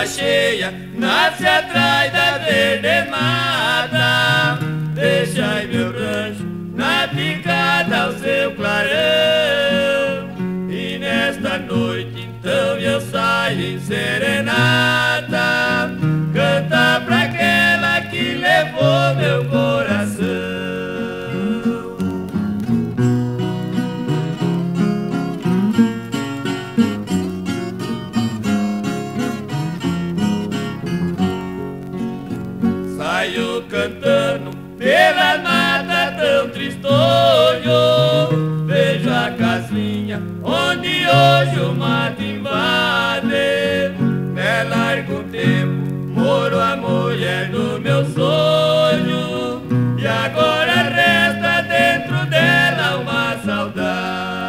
areia, nasce atrás da verde mata. Deixai meu rancho na picada ao seu clarão. E nesta noite então eu saio em serenata, Cantando pela mata tão tristonho. Vejo a casinha onde hoje o mato invade. Me largo tempo, moro a mulher do meu sonho. E agora resta dentro dela uma saudade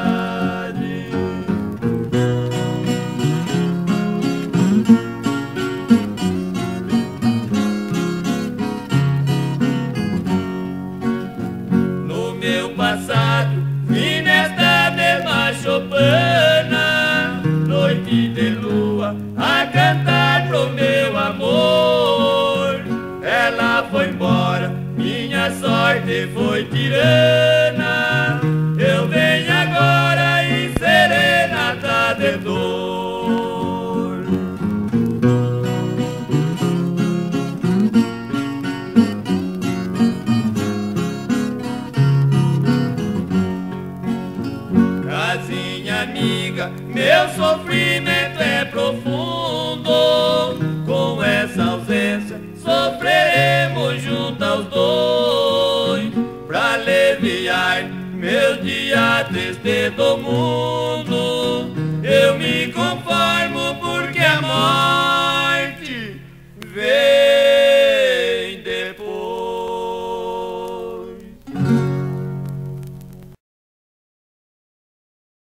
passado e nesta mesma chopana noite de lua a cantar pro meu amor. Ela foi embora minha sorte foi tirana. Eu venho agora e serenata de dor Casinha amiga, meu sofrimento é profundo. Com essa ausência, sofreremos junto aos dois. Pra aliviar meu dia triste do mundo, eu me conformo